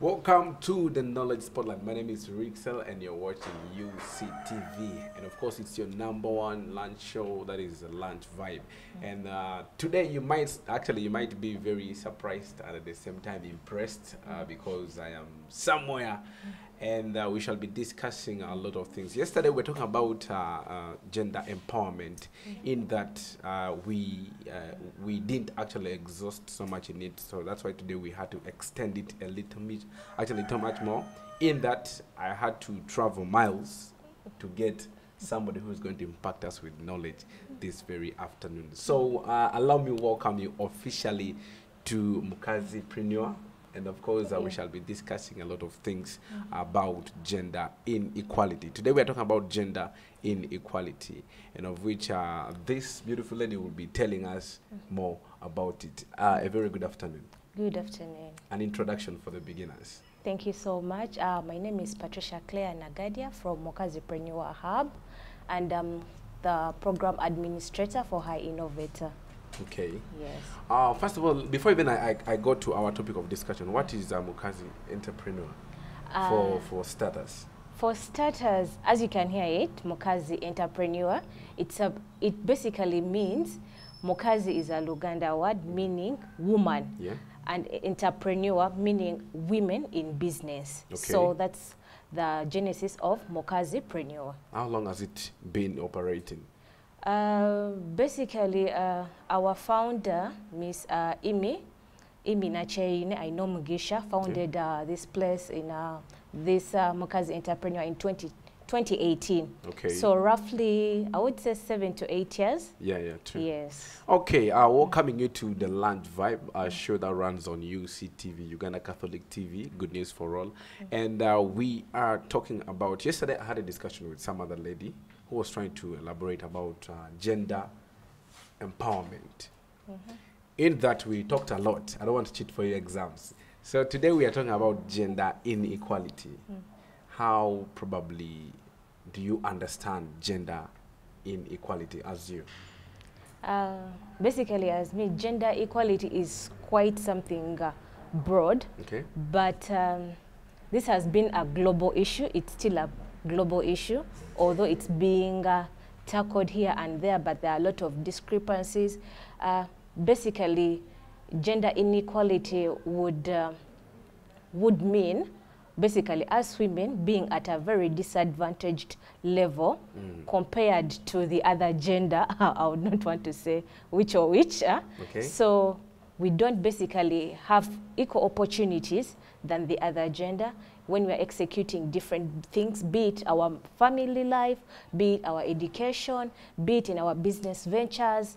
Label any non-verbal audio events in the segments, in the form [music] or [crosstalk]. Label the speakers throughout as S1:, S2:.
S1: Welcome to the Knowledge Spotlight. My name is Rickxel and you're watching UCTV. And of course, it's your number one lunch show that is a lunch vibe. And uh, today you might, actually, you might be very surprised and at the same time impressed uh, because I am somewhere and uh, we shall be discussing a lot of things. Yesterday we were talking about uh, uh, gender empowerment in that uh, we uh, we didn't actually exhaust so much in it, so that's why today we had to extend it a little bit, actually little much more. In that I had to travel miles to get somebody who's going to impact us with knowledge this very afternoon. So uh, allow me to welcome you officially to Mukazi Preneur. And of course, uh, we shall be discussing a lot of things about gender inequality. Today, we are talking about gender inequality, and of which uh, this beautiful lady will be telling us more about it. Uh, a very good afternoon.
S2: Good afternoon.
S1: An introduction for the beginners.
S2: Thank you so much. Uh, my name is Patricia Claire Nagadya from Mukazi Preneur Hub, and I'm the program administrator for High Innovator.
S1: Okay.
S2: Yes.
S1: Uh, first of all, before even I, I, I go to our topic of discussion, what is a Mukazi entrepreneur for,
S2: Uh,
S1: for starters?
S2: For starters, as you can hear it, Mukazi Entrepreneur, it's a, it basically means Mukazi is a Luganda word meaning woman.
S1: Yeah.
S2: And entrepreneur meaning women in business.
S1: Okay.
S2: So that's the genesis of Mukazi Preneur.
S1: How long has it been operating?
S2: Uh, basically, uh, our founder, Miss uh, Imi, Imi Nacheine, I know Mugisha, founded uh, this place in uh, this uh, Mukazi Entrepreneur in 20, 2018.
S1: Okay.
S2: So roughly, I would say seven to eight years.
S1: Yeah, yeah, true.
S2: Yes.
S1: Okay, uh, welcoming you to the Lunch Vibe, a show that runs on UCTV, Uganda Catholic TV, Good News for All. And uh, we are talking about, yesterday I had a discussion with some other lady who was trying to elaborate about uh, gender empowerment. In that, we talked a lot. I don't want to cheat for your exams. So today we are talking about gender inequality. How probably do you understand gender inequality as you?
S2: Uh, basically, as me, gender equality is quite something uh, broad.
S1: Okay.
S2: But um, this has been a global issue. It's still a global issue, although it's being uh, tackled here and there, but there are a lot of discrepancies. Uh, basically, gender inequality would, uh, would mean basically us women being at a very disadvantaged level compared to the other gender. [laughs] I would not want to say which or which. Uh.
S1: Okay.
S2: So we don't basically have equal opportunities than the other gender when we're executing different things, be it our family life, be it our education, be it in our business ventures.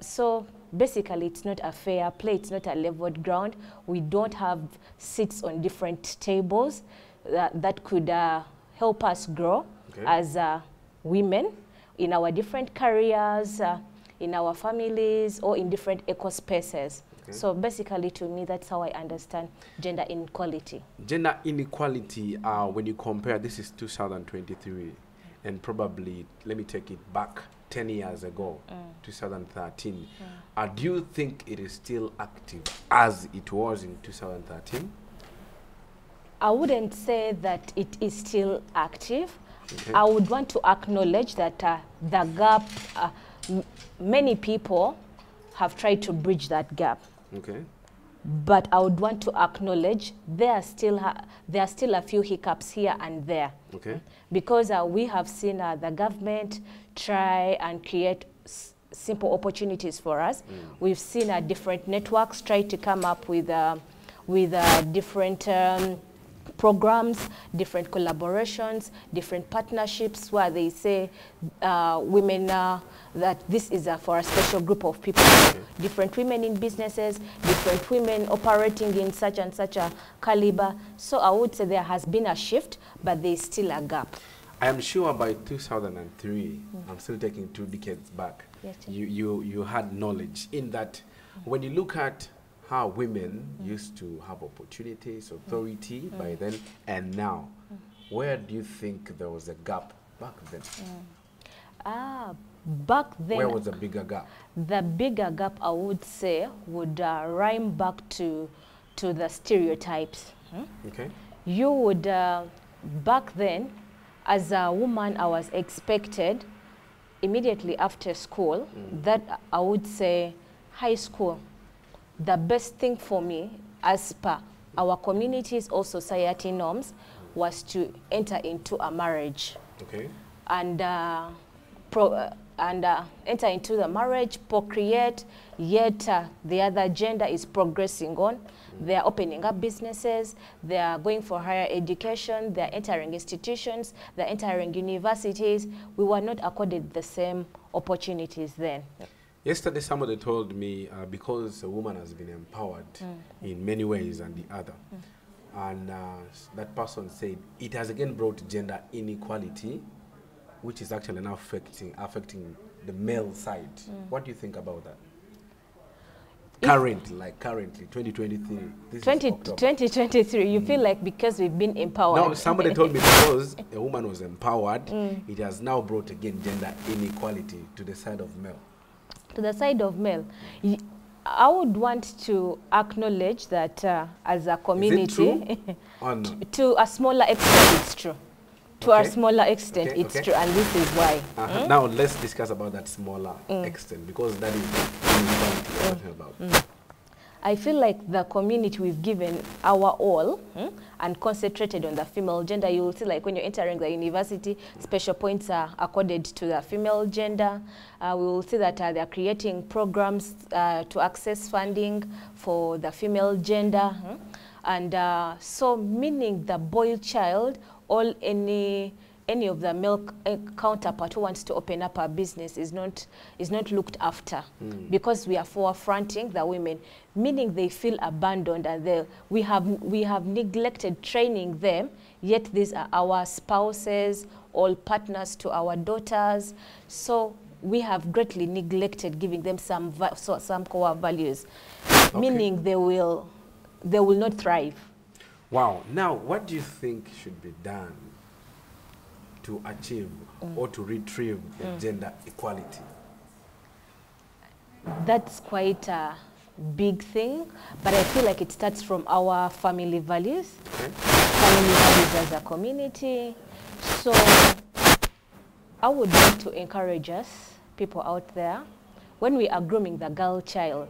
S2: So basically, it's not a fair play, it's not a leveled ground. We don't have seats on different tables that, that could uh, help us grow
S1: Okay.
S2: as uh, women in our different careers, uh, in our families, or in different eco spaces.
S1: Okay.
S2: So basically, to me, that's how I understand gender inequality.
S1: Gender inequality, uh, when you compare, this is 2023, and probably, let me take it back 10 years ago, 2013. Uh, do you think it is still active as it was in 2013?
S2: I wouldn't say that it is still active.
S1: Okay.
S2: I would want to acknowledge that uh, the gap, uh, many people have tried to bridge that gap.
S1: Okay.
S2: But I would want to acknowledge there are still, ha- there are still a few hiccups here and there.
S1: Okay.
S2: because uh, we have seen uh, the government try and create s- simple opportunities for us. We've seen uh, different networks try to come up with, uh, with uh, different um, programs, different collaborations, different partnerships where they say uh, women uh, that this is uh, for a special group of people. Different women in businesses, different women operating in such and such a caliber. So I would say there has been a shift, but there is still a gap.
S1: I am sure by 2003, I'm still taking two decades back,
S2: Yes,
S1: you, you, you had knowledge in that when you look at how women used to have opportunities, authority by then, and now, where do you think there was a gap back then?
S2: Ah, back then,
S1: Where was the bigger gap?
S2: the bigger gap I would say would uh, rhyme back to to the stereotypes. hmm,
S1: Okay.
S2: you would, uh, back then, as a woman, I was expected immediately after school, that I would say high school, the best thing for me as per our communities or society norms was to enter into a marriage
S1: Okay.
S2: and uh, pro, uh, and uh, enter into the marriage, procreate. Yet uh, the other gender is progressing on. They are opening up businesses. They are going for higher education. They are entering institutions. They are entering universities. We were not accorded the same opportunities then.
S1: Yesterday, somebody told me uh, because a woman has been empowered mm. in many ways and the other, mm. and uh, that person said it has again brought gender inequality, which is actually now affecting affecting the male side. Mm. What do you think about that? Currently, like currently, 2023. This
S2: 20,
S1: is
S2: 2023, you feel like because we've been empowered.
S1: No, somebody told me because a woman was empowered, [laughs] it has now brought again gender inequality to the side of male.
S2: To the side of male, I would want to acknowledge that uh, as a community? [laughs] To a smaller extent, it's true. To
S1: Okay.
S2: a smaller extent,
S1: Okay,
S2: it's
S1: okay.
S2: true, and this is why.
S1: Uh-huh. Now let's discuss about that smaller extent because that is inequality we're talking about.
S2: I feel like the community we've given our all hmm, and concentrated on the female gender. You will see like when you're entering the university, special points are accorded to the female gender. Uh, we will see that uh, they're creating programs uh, to access funding for the female gender. hmm. And uh, so meaning the boy child, all any any of the male c- uh, counterpart who wants to open up a business is not is not looked after. Because we are forefronting the women meaning they feel abandoned and they, we have we have neglected training them yet these are our spouses all partners to our daughters. So we have greatly neglected giving them some so, some core values meaning they will they will not thrive.
S1: Wow. Now, what do you think should be done to achieve or to retrieve the mm. gender equality?
S2: that's quite a big thing, but I feel like it starts from our family values,
S1: Okay.
S2: family values as a community. So I would like to encourage us, people out there, when we are grooming the girl child,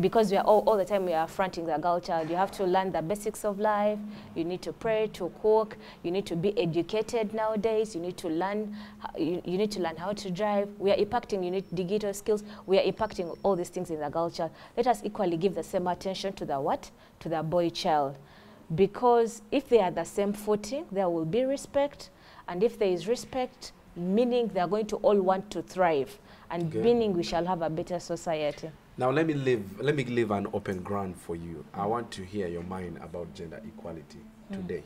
S2: because we are all, all the time we are fronting the girl child, you have to learn the basics of life. You need to pray, to cook. You need to be educated nowadays. You need to learn. You, you need to learn how to drive. We are impacting. You need digital skills. We are impacting all these things in the girl child. Let us equally give the same attention to the what? To the boy child, because if they are the same footing, there will be respect, and if there is respect, meaning they are going to all want to thrive, and
S1: Okay.
S2: meaning we shall have a better society.
S1: Now let me leave let me leave an open ground for you. I want to hear your mind about gender equality today.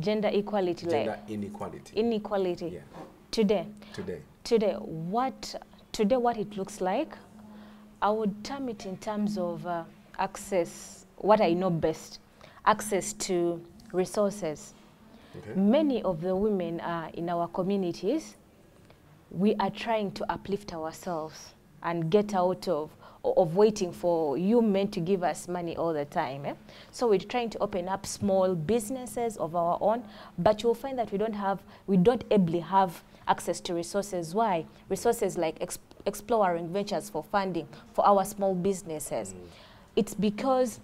S2: Gender equality,
S1: Gender
S2: like
S1: inequality.
S2: inequality.
S1: yeah.
S2: Today,
S1: Today.
S2: today, what today what it looks like, I would term it in terms of uh, access. What I know best, access to resources.
S1: Okay.
S2: Many of the women uh, in our communities, we are trying to uplift ourselves and get out of of waiting for you men to give us money all the time. eh? So we're trying to open up small businesses of our own, but you'll find that we don't have, we don't ably have access to resources. Why? Resources like ex- exploring ventures for funding for our small businesses. It's because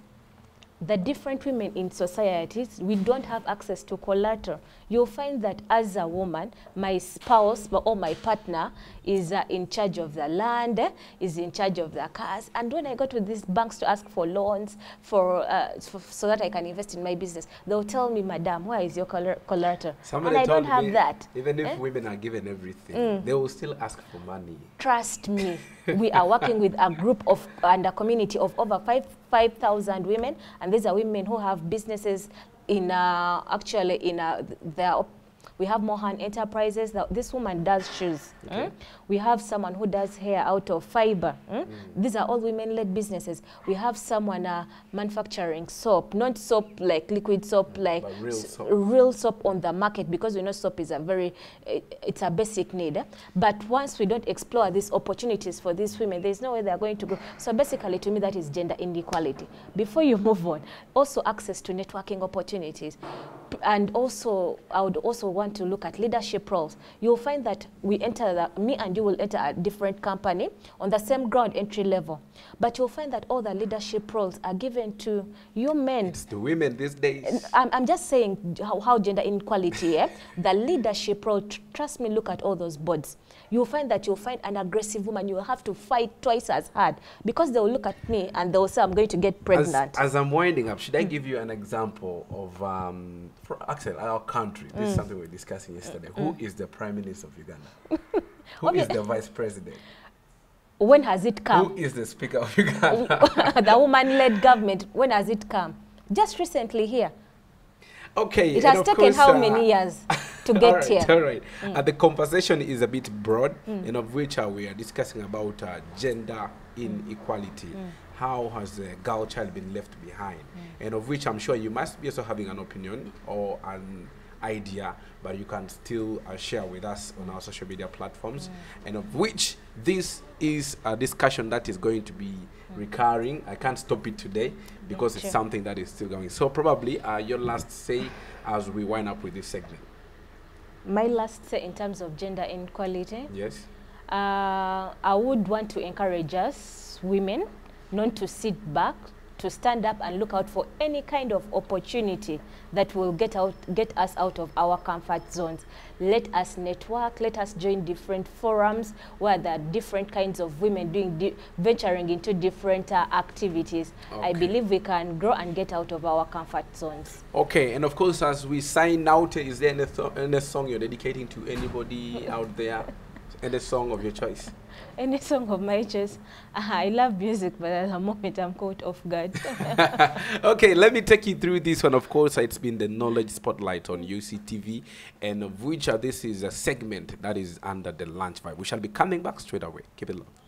S2: the different women in societies, we don't have access to collateral. You'll find that as a woman, my spouse or my partner is uh, in charge of the land, is in charge of the cars. And when I go to these banks to ask for loans for, uh, for so that I can invest in my business, they'll tell me, Madam, where is your collateral?
S1: Somebody
S2: and I don't have that.
S1: Even if
S2: eh?
S1: women are given everything, they will still ask for money.
S2: Trust me, we are working with a group of and a community of over five five thousand women, and these are women who have businesses in uh, actually in uh, their We have Mohan Enterprises. That this woman does shoes. mm? We have someone who does hair out of fiber. mm? These are all women-led businesses. We have someone uh, manufacturing soap, not soap like liquid soap, like
S1: real soap.
S2: real soap on the market because we know soap is a very, eh, it's a basic need. eh? But once we don't explore these opportunities for these women, there's no way they're going to go. So basically, to me, that is gender inequality. Before you move on, also access to networking opportunities. And also, I would also want to look at leadership roles. You'll find that we enter, the, me and you will enter a different company on the same ground entry level. But you'll find that all the leadership roles are given to you men.
S1: It's the women these days.
S2: I'm, I'm just saying how, how gender inequality, eh? the leadership role, tr- trust me, look at all those boards. You'll find that you'll find an aggressive woman, you will have to fight twice as hard because they will look at me and they will say, I'm going to get
S1: As,
S2: pregnant.
S1: as I'm winding up, should I give you an example of, um, Axel, our country? This
S2: Mm.
S1: is something we were discussing yesterday. Who is the Prime Minister of Uganda? [laughs] Who is the Vice President?
S2: when has it come?
S1: Who is the Speaker of Uganda? [laughs]
S2: the woman-led government, when has it come? Just recently here.
S1: Okay.
S2: It has taken
S1: course,
S2: how
S1: uh,
S2: many years [laughs] to get
S1: right,
S2: here?
S1: All right. Uh, the conversation is a bit broad, and of which uh, we are discussing about uh, gender inequality. How has the girl child been left behind? And of which I'm sure you must be also having an opinion or an idea, but you can still uh, share with us on our social media platforms. And of which this is a discussion that is going to be recurring. I can't stop it today because it's something that is still going. So probably uh, your last say as we wind up with this segment.
S2: My last say in terms of gender inequality,
S1: Yes.
S2: Uh, I would want to encourage us, women, not to sit back, to stand up and look out for any kind of opportunity that will get out, get us out of our comfort zones. Let us network. Let us join different forums where there are different kinds of women doing, di- venturing into different uh, activities. I believe we can grow and get out of our comfort zones.
S1: Okay, and of course, as we sign out, is there any, any song you're dedicating to anybody out there? Any song of your choice?
S2: Any song of my choice. I love music, but at the moment I'm caught off guard. [laughs]
S1: okay, let me take you through this one. Of course, it's been the Knowledge Spotlight on UCTV, and of which uh, this is a segment that is under the lunch vibe. We shall be coming back straight away. Keep it locked.